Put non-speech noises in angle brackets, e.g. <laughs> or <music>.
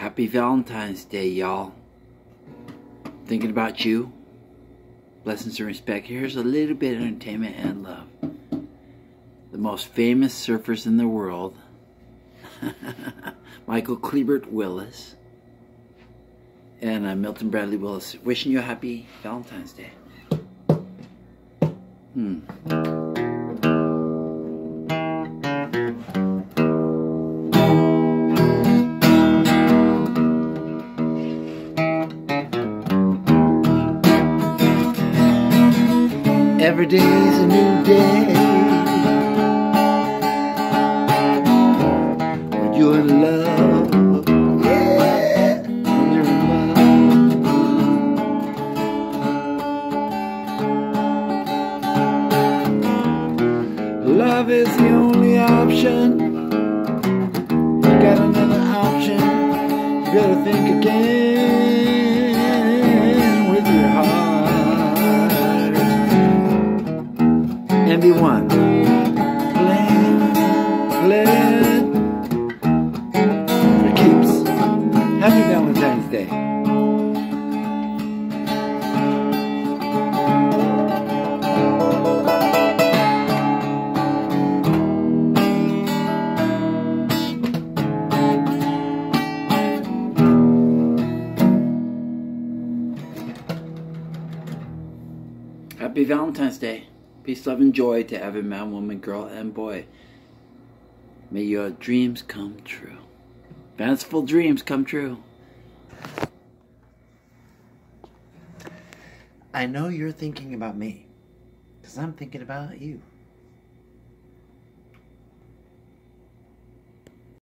Happy Valentine's Day, y'all. Thinking about you. Blessings and respect. Here's a little bit of entertainment and love. The most famous surfers in the world, <laughs> Michael Klebert Willis, and uh, Milton Bradley Willis, wishing you a happy Valentine's Day. Hmm. Every day is a new day. When you're in love, yeah. You're in love. Love is the only option. You got another option. You gotta think again MB1. Playing, playing for keeps. Happy Valentine's Day. Happy Valentine's Day. Peace, love, and joy to every man, woman, girl, and boy. May your dreams come true. Fanciful dreams come true. I know you're thinking about me, because I'm thinking about you.